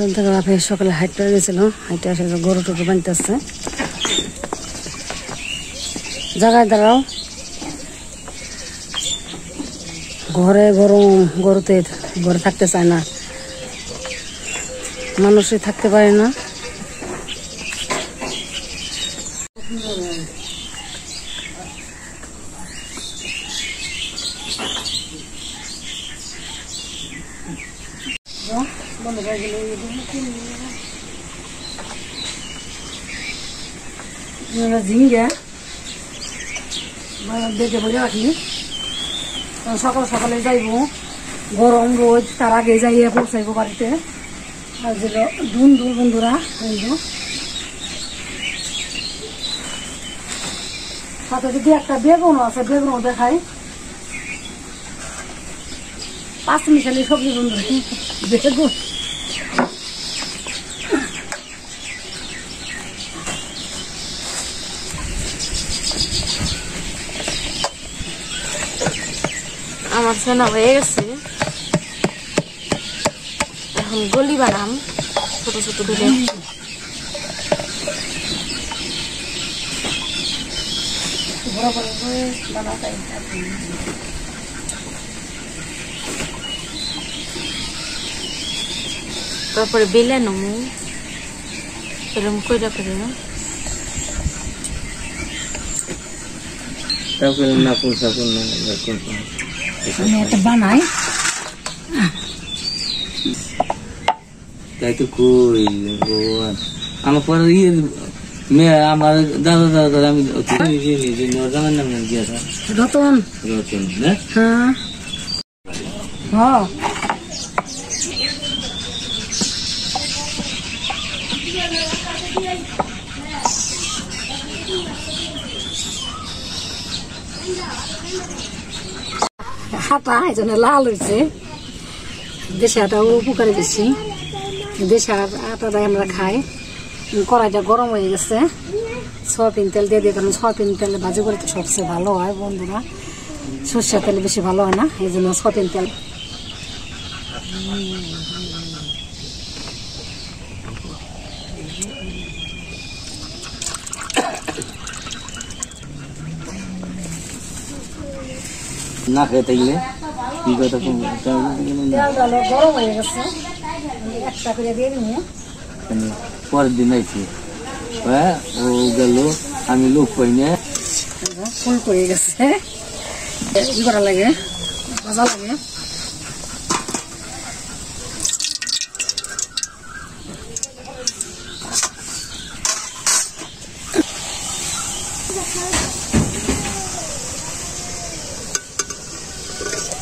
পিছন থেকে বাপে সকালে হাইটটা গেছিল হাইটে আসে গরু টুকু বানতেছে জায়গায় দাঁড়াও। ঘরে গরম গরুতে ঘরে থাকতে চায় না। মানুষই থাকতে পারে না। ঝিঙ্গা দেখে বলে রাখি সকাল সকালে যাইব গরম রোদ তার আগে যাইয়ে পৌঁছাইব বাড়িতে আর দুন দূর বন্ধুরা যাইব সাথে যদি একটা বেগুনও আছে বেগুনও দেখাই পাঁচ মিশালি সবজি বন্ধু বেগুন আমার ছানা হয়ে গেছে এখন গলি বানাম ছোট ছোট দিলে বড় বড় করে বানাতাই তারপরে বেলে নমু এরকম কইরা করে না তারপরে নাকুল সাকুল না এরকম আমি একটা বানাই তাই তো কই ভগবান আমার পরে ইয়ে মেয়ে আমার দাদা দাদা দাদা আমি নিজে নিজে নর্দামের নাম গিয়েছে রতন রতন না হ্যাঁ হ্যাঁ হাতা এই জন্য লাল হয়েছে। দেশে আটাও উপকারে বেশি। দেশে আটাটাই আমরা খাই। কড়াইটা গরম হয়ে গেছে। সয়াবিন তেল দিয়ে দিয়ে কারণ সয়াবিন তেলে ভাজি করে তো সবচেয়ে ভালো হয় বন্ধুরা। সর্ষের তেলে বেশি ভালো হয় না, এই জন্য সয়াবিন তেল না খেয়ে থাকলে কি কথা কম তেল ডালো গরম হয়ে গেছে একটা করে দিয়ে দিব পরের দিন আইছি হ্যাঁ ও গেল আমি লোক পাই না ফুল করে গেছে ই করা লাগে মজা লাগে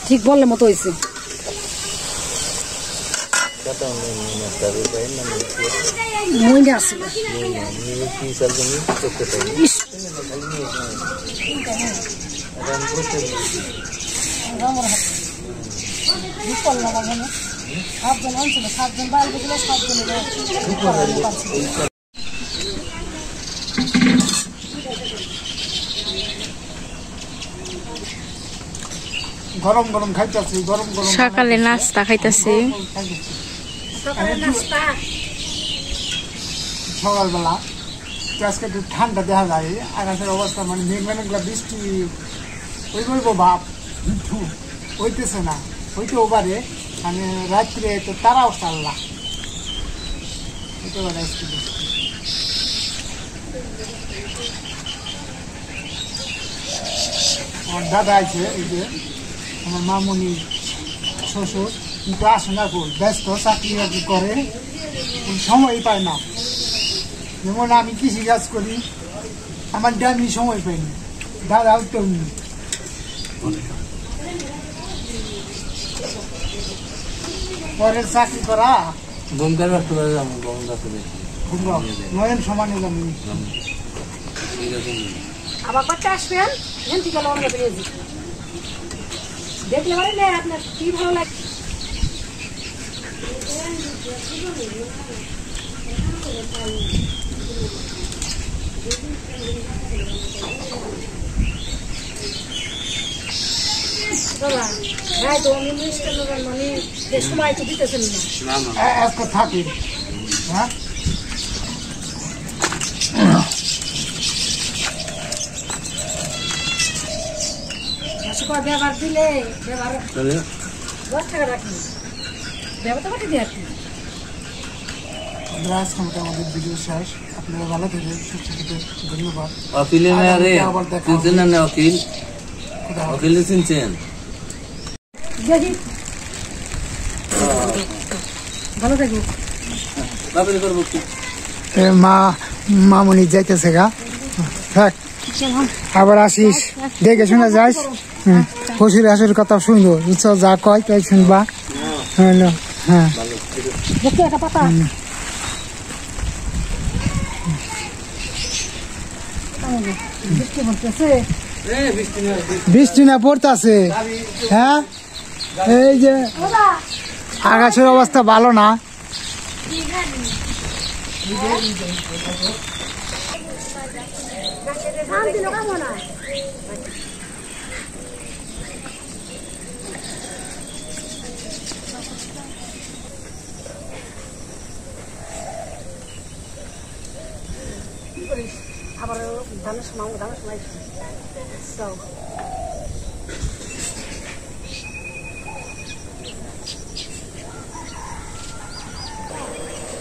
ঠিক বললে মতো হয়েছে। মইনা না সাতজন সাতজন বাইরে গেছিল গরম গরম খাইতেছি গরম গরম সকালে নাস্তা খাইতেছি। সকালবেলা আজকে একটু ঠান্ডা দেখা যায় আকাশের অবস্থা মানে মেঘ বৃষ্টি ওই করব ভাব হইতেছে না হইতেও পারে মানে রাত্রে তো তারাও সারলা। হইতে পারে আজকে আমার দাদা আছে এই যে। আমার মামুনি শ্বশুর কিন্তু আসে না খুব ব্যস্ত চাকরি বাকরি করে সময় পায় না। যেমন আমি কৃষি কাজ করি আমার আমি সময় পাইনি দাদাও তেমনি পরের চাকরি করা গঙ্গার যাব গঙ্গা করে নয়ন সমানে আবার কচ্ছে আসবেন? এখান থেকে লঙ্কা পেয়েছি দেখলে পারে না আপনার কি ভালো লাগে? বাবা হ্যাঁ তো মানে সময় তো দিতেছেন না। থাকে। হ্যাঁ? কয় ব্যবহার দিলে? ব্যবহার তাহলে? দশ টাকা রাখি ব্যবহার তো কাটি দিয়ে রাখি আজকে আমাদের ভিডিও শেষ। আপনারা ভালো থাকবেন সুস্থ থাকবেন। ধন্যবাদ। অকিলে না রে আবার চিনছেন না না অকিল চিনছেন? ভালো মা মামুনি যাইতেছে গা। থাক। আবার আসিস। দেখে শুনে যাইস। শ্বশুর শাশুর কথা শুনব। বুঝছ যা কয় তাই শুনবা। হ্যাঁ দেখতে বৃষ্টি না পড়তাছে। হ্যাঁ? এই যে আকাশের অবস্থা ভালো না।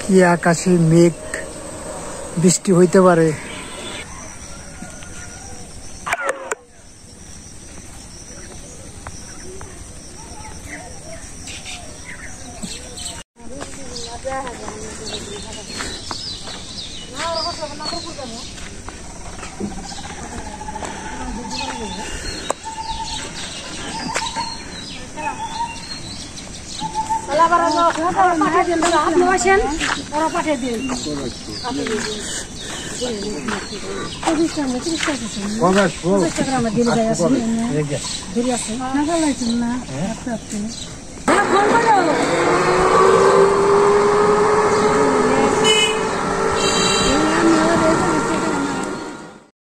কি আকাশে মেঘ বৃষ্টি হইতে পারে পাঠিয়ে দিন দাদা আপনি আসেন ওরা পাঠিয়ে দিন না